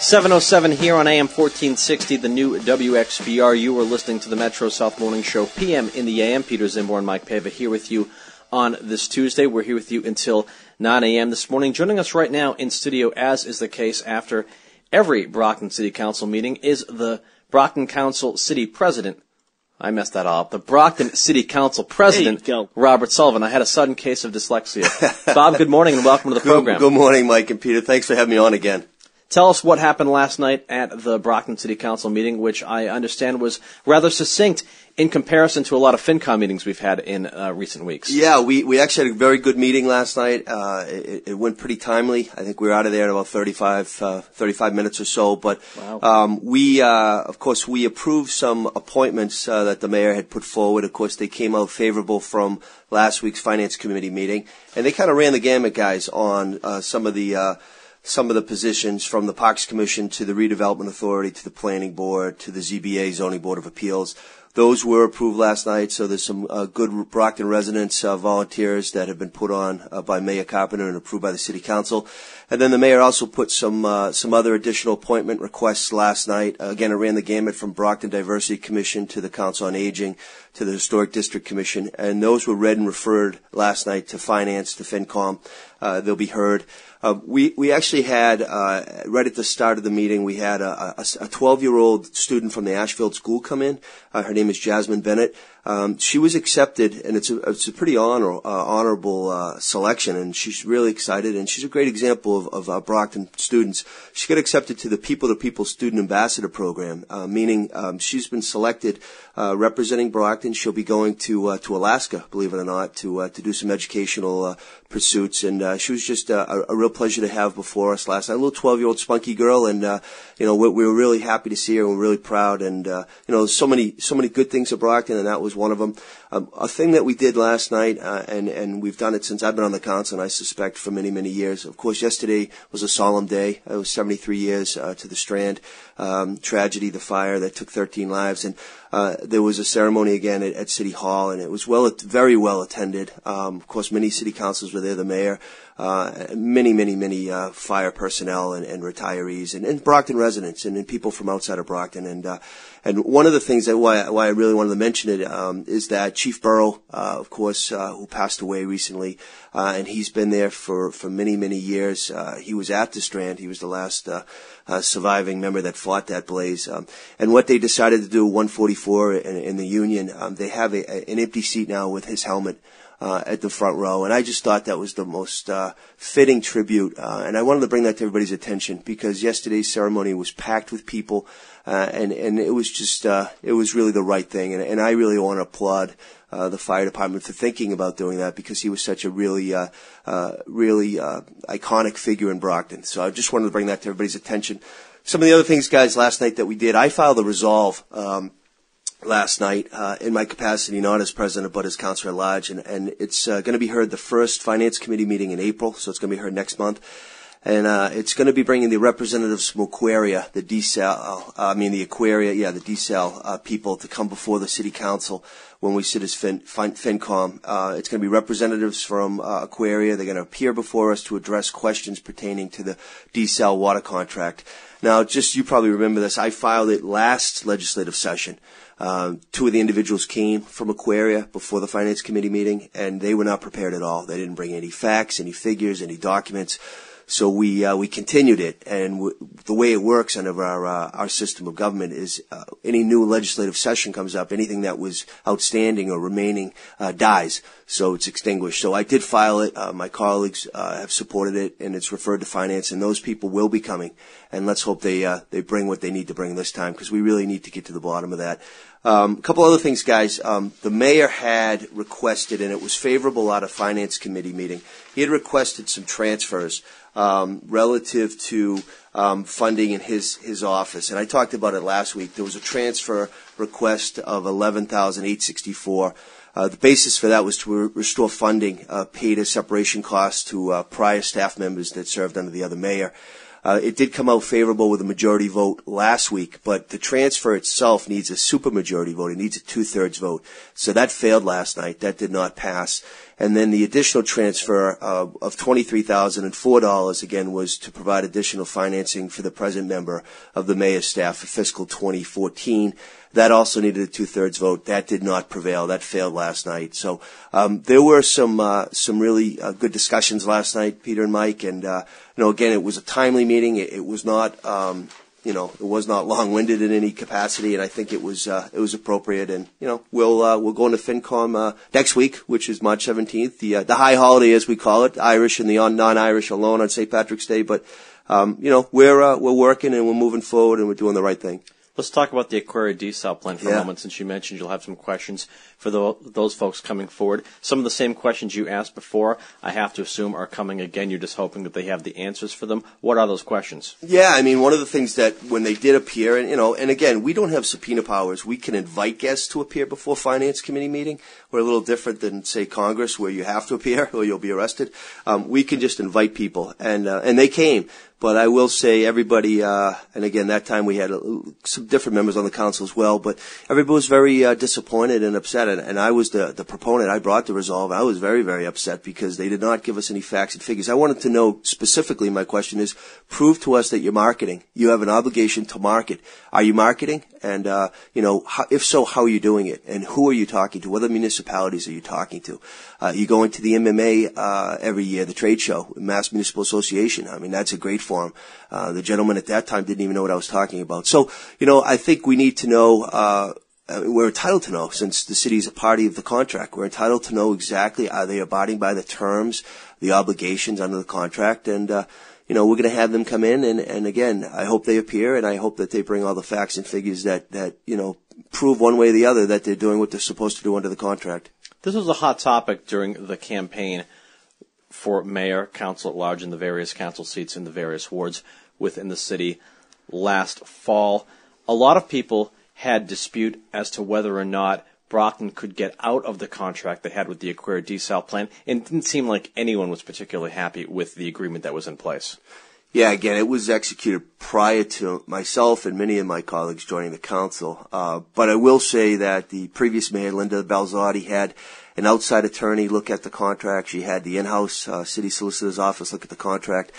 707 here on AM 1460, the new WXBR. You are listening to the Metro South Morning Show, PM in the AM. Peter Zimborn, Mike Pava here with you on this Tuesday. We're here with you until 9 a.m. this morning. Joining us right now in studio, as is the case after every Brockton City Council meeting, is the Brockton Council City President. I messed that up. The Brockton City Council President, Robert Sullivan. I had a sudden case of dyslexia. Bob, good morning and welcome to the good, program. Good morning, Mike and Peter. Thanks for having me on again. Tell us what happened last night at the Brockton City Council meeting, which I understand was rather succinct in comparison to a lot of FinCom meetings we've had in uh, recent weeks. Yeah, we, we actually had a very good meeting last night. Uh, it, it, went pretty timely. I think we were out of there in about 35, uh, 35 minutes or so. But wow. um, we, uh, of course, we approved some appointments uh, that the mayor had put forward. Of course, they came out favorable from last week's finance committee meeting, and they kind of ran the gamut, guys, on uh, some of the some of the positions from the Parks Commission to the Redevelopment Authority to the Planning Board to the ZBA Zoning Board of Appeals. Those were approved last night, so there's some uh, good Brockton residents, uh, volunteers that have been put on uh, by Mayor Carpenter and approved by the City Council. And then the mayor also put some uh, some other additional appointment requests last night. again, it ran the gamut from Brockton Diversity Commission to the Council on Aging to the Historic District Commission, and those were read and referred last night to Finance, to FinCom. Uh, they'll be heard. Uh, we we actually had uh, right at the start of the meeting we had a, a 12 year old student from the Ashfield School come in. Uh, her name is Jasmine Bennett. Um, she was accepted, and it's a it's a pretty honor uh, honorable uh, selection, and she's really excited, and she's a great example of, of uh, Brockton students. She got accepted to the People to People Student Ambassador Program, meaning um, she's been selected representing Brockton. She'll be going to to Alaska, believe it or not, to to do some educational pursuits, and she was just a, a real pleasure to have before us last night. A little 12 year old spunky girl, and uh, you know we, we, were really happy to see her. and We're really proud, and uh, you know so many so many good things at Brockton, and that was one of them. Um, a thing that we did last night, uh, and and we've done it since I've been on the council, and I suspect for many many years. Of course, yesterday was a solemn day. It was 73 years uh, to the Strand um, tragedy, the fire that took 13 lives, and uh, there was a ceremony again at, at, City Hall, and it was well, very well attended. Um, of course, many city councils were there. The mayor, uh, many, many, many uh, fire personnel and, and retirees, and, and, Brockton residents, and, and, people from outside of Brockton. And uh, and one of the things that why why I really wanted to mention it um, is that Chief Burrow, uh, of course, uh, who passed away recently, uh, and he's been there for for many many years. He was at the Strand. He was the last surviving member that fought that blaze. Um, and what they decided to do, 144 in, in the Union, um, they have a, an empty seat now with his helmet uh, at the front row. And I just thought that was the most uh, fitting tribute. Uh, and I wanted to bring that to everybody's attention because yesterday's ceremony was packed with people, uh, and and it was just uh, it was really the right thing. And, and I really want to applaud. Uh, the fire department for thinking about doing that because he was such a really, uh, uh, really uh, iconic figure in Brockton. So I just wanted to bring that to everybody's attention. Some of the other things, guys, last night that we did, I filed a resolve um, last night uh, in my capacity, not as president, but as councilor at large. And, and it's uh, going to be heard the first finance committee meeting in April, so it's going to be heard next month. And uh, it's going to be bringing the representatives from Aquaria, the uh, I mean the Aquaria, yeah, the desal uh, people to come before the city council when we sit as fin, fin, FinCom. Uh, it's going to be representatives from Aquaria. They're going to appear before us to address questions pertaining to the desal water contract. Now, just you probably remember this. I filed it last legislative session. Um, two of the individuals came from Aquaria before the finance committee meeting, and they were not prepared at all. They didn't bring any facts, any figures, any documents. So we uh, we continued it, and w- the way it works under our uh, our system of government is uh, any new legislative session comes up, anything that was outstanding or remaining uh, dies, so it's extinguished. So I did file it. Uh, my colleagues uh, have supported it, and it's referred to finance, and those people will be coming. And let's hope they they bring what they need to bring this time, because we really need to get to the bottom of that. Um, a couple other things, guys. Um, the mayor had requested, and it was favorable at a finance committee meeting. He had requested some transfers um, relative to um, funding in his his office. And I talked about it last week. There was a transfer request of eleven thousand eight sixty four. Uh, the basis for that was to re- restore funding uh, paid as separation costs to uh, prior staff members that served under the other mayor. Uh, it did come out favorable with a majority vote last week, but the transfer itself needs a supermajority vote. It needs a two-thirds vote. So that failed last night. That did not pass. And then the additional transfer uh, of $23,004 again was to provide additional financing for the present member of the mayor's staff for fiscal 2014. That also needed a two-thirds vote. That did not prevail. That failed last night. So um, there were some uh, some really uh, good discussions last night, Peter and Mike. And uh, you know, again, it was a timely meeting. It, it was not. Um, you know, it was not long-winded in any capacity, and I think it was uh, it was appropriate. And you know, we'll uh, we'll go into FinCom uh, next week, which is March 17th, the uh, the high holiday as we call it, Irish and the non-Irish alone on St. Patrick's Day. But um, you know, we're uh, we're working and we're moving forward and we're doing the right thing. Let's talk about the Aquaria desal plan for yeah. a moment, since you mentioned you'll have some questions for the, those folks coming forward. Some of the same questions you asked before, I have to assume, are coming again. You're just hoping that they have the answers for them. What are those questions? Yeah, I mean, one of the things that when they did appear, and you know, and again, we don't have subpoena powers. We can invite guests to appear before finance committee meeting. We're a little different than say Congress, where you have to appear or you'll be arrested. Um, we can just invite people, and uh, and they came. But I will say everybody, uh, and again, that time we had some different members on the council as well, but everybody was very uh, disappointed and upset. And, and I was the, the proponent. I brought the resolve. I was very, very upset because they did not give us any facts and figures. I wanted to know specifically, my question is, prove to us that you're marketing. You have an obligation to market. Are you marketing? And, uh, you know, how, if so, how are you doing it? And who are you talking to? What other municipalities are you talking to? Uh, you go into the MMA, uh, every year, the trade show, Mass Municipal Association. I mean, that's a great forum. Uh, the gentleman at that time didn't even know what I was talking about. So, you know, I think we need to know, uh, uh, we're entitled to know since the city is a party of the contract. We're entitled to know exactly are they abiding by the terms, the obligations under the contract, and uh, you know we're going to have them come in and, and again I hope they appear and I hope that they bring all the facts and figures that that you know prove one way or the other that they're doing what they're supposed to do under the contract. This was a hot topic during the campaign for mayor, council at large, and the various council seats in the various wards within the city last fall. A lot of people had dispute as to whether or not Brockton could get out of the contract they had with the Aquaria desal plan, and it didn't seem like anyone was particularly happy with the agreement that was in place. Yeah, again, it was executed prior to myself and many of my colleagues joining the council. Uh, but I will say that the previous mayor, Linda Balzotti, had an outside attorney look at the contract. She had the in-house uh, city solicitor's office look at the contract.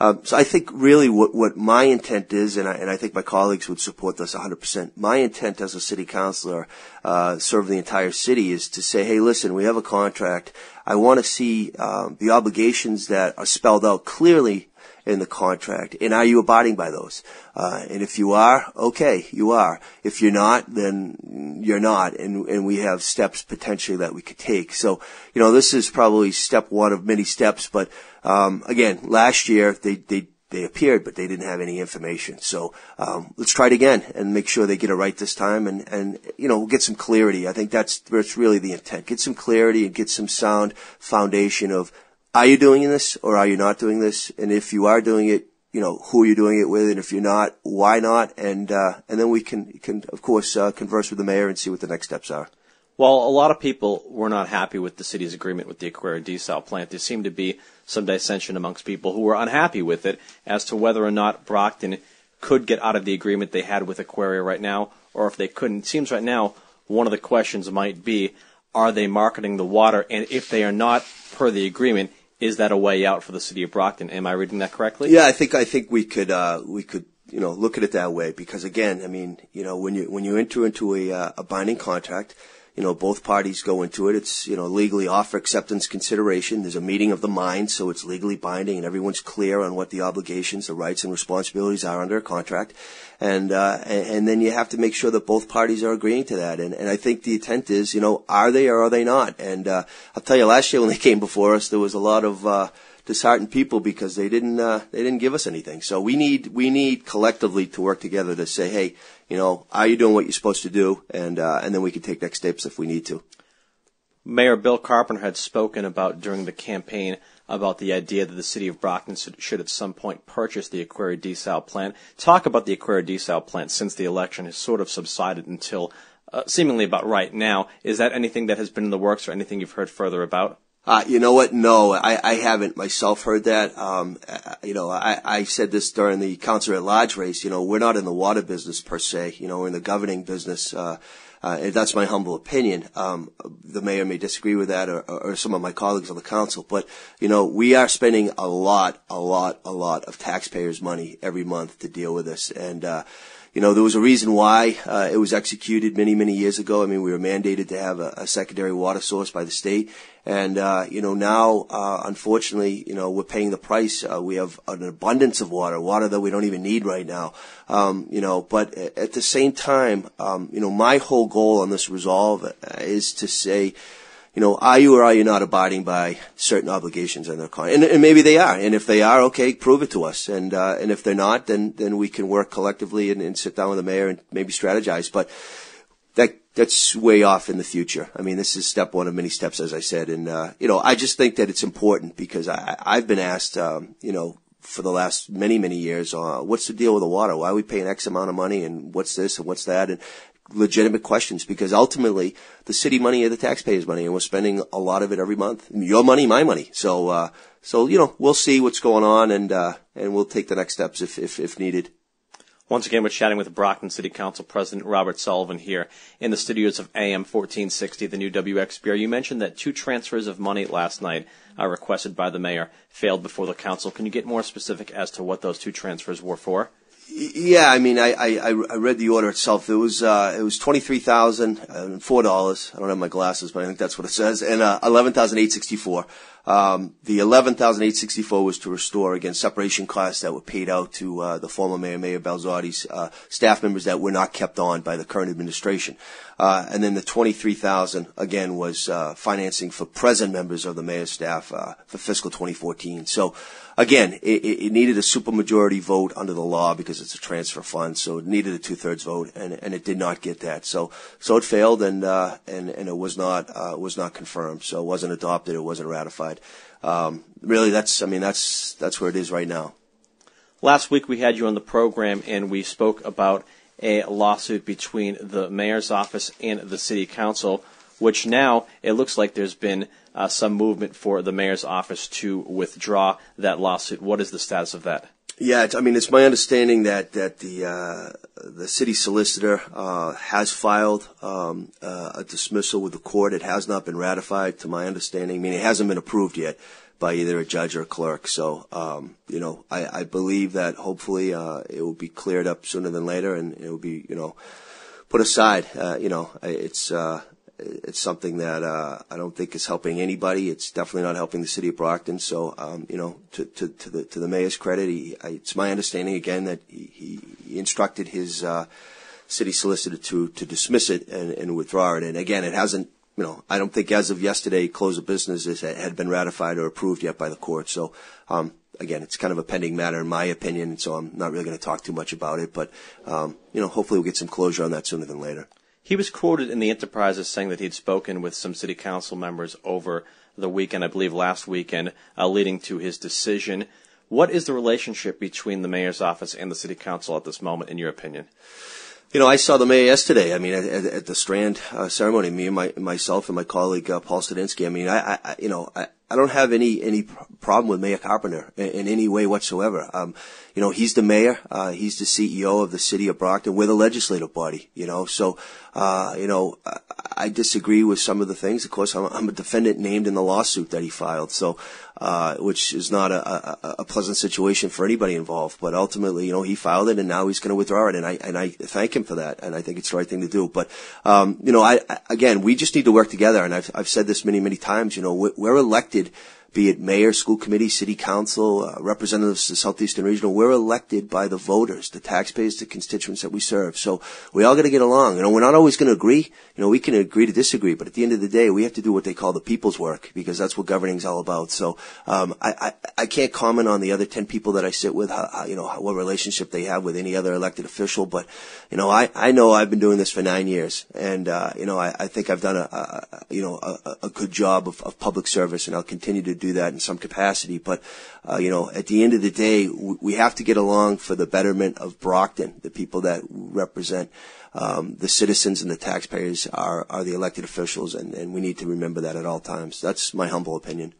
Um, so I think really what, what my intent is, and I, and I think my colleagues would support this 100%. My intent as a city councilor, uh, serve the entire city, is to say, hey, listen, we have a contract. I want to see um, the obligations that are spelled out clearly in the contract, and are you abiding by those? Uh, and if you are, okay, you are. If you're not, then you're not, and and we have steps potentially that we could take. So, you know, this is probably step one of many steps. But um, again, last year they they they appeared, but they didn't have any information. So um, let's try it again and make sure they get it right this time, and and you know get some clarity. I think that's that's really the intent. Get some clarity and get some sound foundation of are you doing this or are you not doing this? And if you are doing it, you know, who are you doing it with? And if you're not, why not? And, uh, and then we can, can of course, uh, converse with the mayor and see what the next steps are. Well, a lot of people were not happy with the city's agreement with the Aquaria desal plant. There seemed to be some dissension amongst people who were unhappy with it as to whether or not Brockton could get out of the agreement they had with Aquaria right now, or if they couldn't. It seems right now one of the questions might be, are they marketing the water? And if they are not per the agreement, is that a way out for the city of Brockton? Am I reading that correctly? Yeah, I think I think we could uh, we could you know look at it that way because again, I mean, you know, when you when you enter into a uh, a binding contract, you know, both parties go into it. It's, you know, legally offer acceptance consideration. There's a meeting of the mind, so it's legally binding and everyone's clear on what the obligations, the rights and responsibilities are under a contract. And, uh, and, and then you have to make sure that both parties are agreeing to that. And, and I think the intent is, you know, are they or are they not? And, uh, I'll tell you, last year when they came before us, there was a lot of, uh, disheartened people because they didn't uh, they didn't give us anything. So we need we need collectively to work together to say, hey, you know, are you doing what you're supposed to do, and uh, and then we can take next steps if we need to. Mayor Bill Carpenter had spoken about during the campaign about the idea that the city of Brockton should, should at some point purchase the Aquaria desal plant. Talk about the Aquaria desal plant since the election has sort of subsided until uh, seemingly about right now. Is that anything that has been in the works or anything you've heard further about? Uh, you know what? No, I, I haven't myself heard that. Um, uh, you know, I, I said this during the council at large race. You know, we're not in the water business per se. You know, we're in the governing business. Uh, uh, that's my humble opinion. Um, the mayor may disagree with that, or, or, some of my colleagues on the council, but you know, we are spending a lot, a lot, a lot of taxpayers' money every month to deal with this, and. Uh, you know, there was a reason why uh, it was executed many, many years ago. I mean, we were mandated to have a, a secondary water source by the state, and uh, you know now, uh, unfortunately, you know we're paying the price. Uh, we have an abundance of water, water that we don't even need right now. Um, you know, but at the same time, um, you know, my whole goal on this resolve uh, is to say you know, are you or are you not abiding by certain obligations in their contract? And, and, maybe they are. And if they are, okay, prove it to us. And uh, and if they're not, then then we can work collectively and, and sit down with the mayor and maybe strategize. But that that's way off in the future. I mean, this is step one of many steps, as I said. And uh, you know, I just think that it's important because I I've been asked, um, you know, for the last many, many years, uh, what's the deal with the water? Why are we paying X amount of money and what's this and what's that? And legitimate questions because ultimately the city money is the taxpayers' money, and we're spending a lot of it every month. Your money, my money. So, uh, so you know, we'll see what's going on, and uh, and we'll take the next steps if if, if needed. Once again, we're chatting with Brockton City Council President Robert Sullivan here in the studios of AM 1460, the new WXBR. You mentioned that two transfers of money last night uh, requested by the mayor failed before the council. Can you get more specific as to what those two transfers were for? Yeah, I mean, I, I, I read the order itself. It was uh, it was twenty three thousand and four dollars. I don't have my glasses, but I think that's what it says, and uh, eleven thousand eight sixty four. Um, the eleven thousand eight sixty four was to restore again separation costs that were paid out to uh, the former mayor, Mayor Balzotti's uh, staff members that were not kept on by the current administration, uh, and then the twenty three thousand again was uh, financing for present members of the mayor's staff uh, for fiscal twenty fourteen. So again, it, it, needed a supermajority vote under the law because it's a transfer fund, so it needed a two thirds vote, and, and it did not get that. So so it failed, and uh, and and it was not was not confirmed. So it wasn't adopted. It wasn't ratified. Um, really, that's I mean that's that's where it is right now. Last week we had you on the program and we spoke about a lawsuit between the mayor's office and the city council, which now it looks like there's been uh, some movement for the mayor's office to withdraw that lawsuit. What is the status of that? Yeah, I mean, it's my understanding that that the uh, the city solicitor uh, has filed um, uh, a dismissal with the court. It has not been ratified, to my understanding. I mean, it hasn't been approved yet by either a judge or a clerk. So, um, you know, I, I believe that hopefully uh, it will be cleared up sooner than later, and it will be, you know, put aside. Uh, you know, it's uh, it's something that uh, I don't think is helping anybody. It's definitely not helping the city of Brockton. So, um, you know, to, to, to, the to the mayor's credit, he, I, it's my understanding again that he, he instructed his uh, city solicitor to to dismiss it and, and withdraw it. And again, it hasn't. You know, I don't think as of yesterday, close of business had been ratified or approved yet by the court. So, um, again, it's kind of a pending matter in my opinion. So I'm not really going to talk too much about it. But, um, you know, hopefully we'll get some closure on that sooner than later. He was quoted in the Enterprise as saying that he'd spoken with some city council members over the weekend, I believe last weekend, uh, leading to his decision. What is the relationship between the mayor's office and the city council at this moment, in your opinion? You know, I saw the mayor yesterday. I mean, at, at the Strand uh, ceremony, me and my myself and my colleague uh, Paul Studinsky. I mean, I, I you know, I, I don't have any any problem with Mayor Carpenter in, in any way whatsoever. Um, you know, he's the mayor. Uh, he's the CEO of the city of Brockton. We're the legislative body, you know. So, uh, you know, I, I disagree with some of the things. Of course, I'm, I'm, a defendant named in the lawsuit that he filed. So, uh, which is not a, a, a, pleasant situation for anybody involved. But ultimately, you know, he filed it and now he's going to withdraw it. And I, and I thank him for that. And I think it's the right thing to do. But, um, you know, I, I, again, we just need to work together. And I've, I've said this many, many times, you know, we're, we're elected be it mayor, school committee, city council, uh, representatives of the Southeastern Regional, we're elected by the voters, the taxpayers, the constituents that we serve. So we all got to get along. You know, we're not always going to agree. You know, we can agree to disagree, but at the end of the day, we have to do what they call the people's work because that's what governing is all about. So um, I, I, I can't comment on the other ten people that I sit with, how, how, you know, what relationship they have with any other elected official, but you know, I, I know I've been doing this for nine years, and uh, you know, I, I think I've done a, a you know a, a good job of, of public service, and I'll continue to do that in some capacity. But, uh, you know, at the end of the day, we have to get along for the betterment of Brockton. The people that represent um, the citizens and the taxpayers are, are the elected officials, and, and we need to remember that at all times. That's my humble opinion.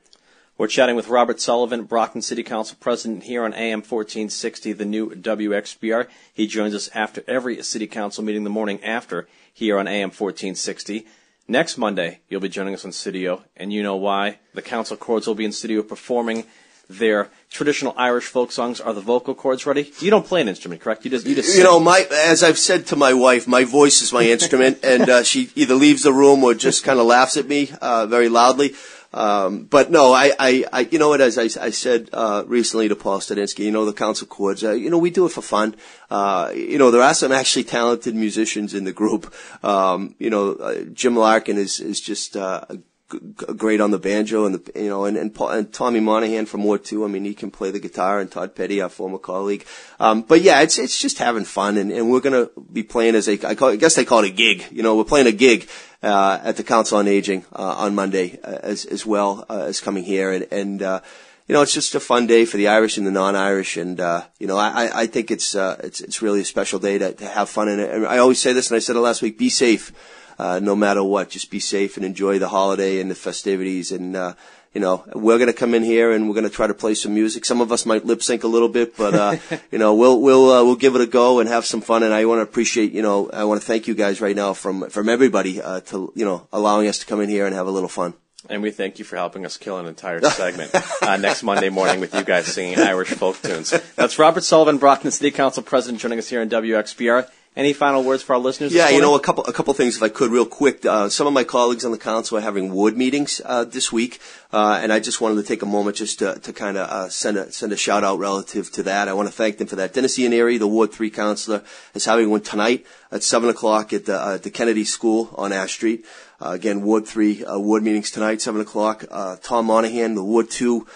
We're chatting with Robert Sullivan, Brockton City Council President here on AM 1460, the new WXBR. He joins us after every City Council meeting the morning after here on AM 1460. Next Monday, you'll be joining us on studio, and you know why. The council chords will be in studio performing their traditional Irish folk songs. Are the vocal cords ready? You don't play an instrument, correct? You just you just. You know, my as I've said to my wife, my voice is my instrument, and uh, she either leaves the room or just kind of laughs at me uh, very loudly. Um, but no, I, I, I, you know what, as I, I said, uh, recently to Paul Stadinsky, you know, the council chords, uh, you know, we do it for fun. Uh, you know, there are some actually talented musicians in the group. Um, you know, uh, Jim Larkin is, is just, uh, great on the banjo and the you know and and, Paul, and Tommy Monahan from Ward Two. I mean, he can play the guitar, and Todd Petty, our former colleague. Um, but yeah, it's it's just having fun, and, and we're gonna be playing as a I, call, I guess they call it a gig. You know, we're playing a gig uh, at the Council on Aging uh, on Monday uh, as as well uh, as coming here, and and. Uh, you know, it's just a fun day for the Irish and the non-Irish, and uh, you know, I, I think it's uh, it's it's really a special day to, to have fun. And I always say this, and I said it last week: be safe uh, no matter what. Just be safe and enjoy the holiday and the festivities. And, uh, you know, we're going to come in here and we're going to try to play some music. Some of us might lip sync a little bit, but, uh, you know, we'll, we'll, uh, we'll give it a go and have some fun. And I want to appreciate, you know, I want to thank you guys right now from, from everybody, uh, to, you know, allowing us to come in here and have a little fun. And we thank you for helping us kill an entire segment uh, next Monday morning with you guys singing Irish folk tunes. That's Robert Sullivan, Brockton City Council President, joining us here on WXBR. Any final words for our listeners? Yeah, you know, a couple a couple things, if I could, real quick. Uh, some of my colleagues on the council are having ward meetings uh, this week, uh, and I just wanted to take a moment just to, to kind of uh, send a send a shout out relative to that. I want to thank them for that. Dennis Eaniri, the Ward Three councilor, is having one tonight at seven o'clock at the, uh, the Kennedy School on Ash Street. Uh, again, Ward Three ward meetings tonight, seven o'clock. Tom Monahan, the Ward Two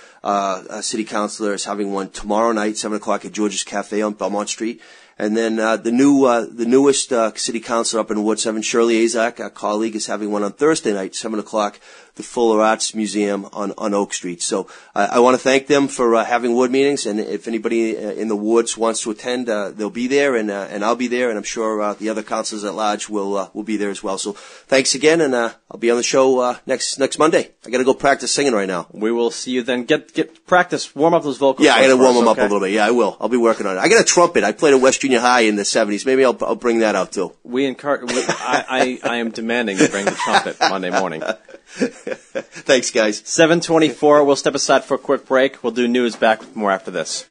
city councilor, is having one tomorrow night, seven o'clock at George's Cafe on Belmont Street. And then uh, the new, uh, the newest uh, city councilor up in Ward 7, Shirley Asack, our colleague, is having one on Thursday night, 7 o'clock, the Fuller Arts Museum on, on Oak Street. So uh, I want to thank them for uh, having ward meetings, and if anybody uh, in the wards wants to attend, uh, they'll be there, and uh, and I'll be there, and I'm sure uh, the other councilors at large will uh, will be there as well. So thanks again, and uh, I'll be on the show uh, next next Monday. I got to go practice singing right now. We will see you then. Get get practice, warm up those vocals. Yeah, I got to warm them okay? up a little bit. Yeah, I will. I'll be working on it. I got a trumpet. I played at West Junior High in the '70s. Maybe I'll I'll bring that out too. We encourage. I, I I am demanding you bring the trumpet Monday morning. Thanks, guys. 724. We'll step aside for a quick break. We'll do news back with more after this.